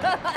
Ha ha ha!